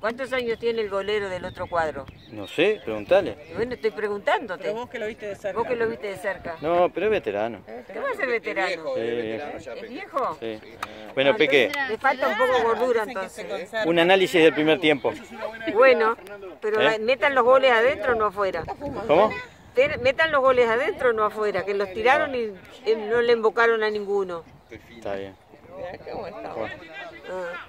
¿Cuántos años tiene el golero del otro cuadro? No sé, preguntale. Bueno, estoy preguntándote. Pero vos que lo viste de cerca. Vos que lo viste de cerca. No, pero es veterano. ¿Qué va a ser veterano? ¿Es viejo? sí. Bueno, Peque, Le falta un poco de gordura entonces. un análisis del primer tiempo. Bueno, pero ¿Eh? metan los goles adentro o no afuera. ¿Cómo? Metan los goles adentro o no afuera, que los tiraron y eh, no le invocaron a ninguno. Está bien. Cómo está. Ah.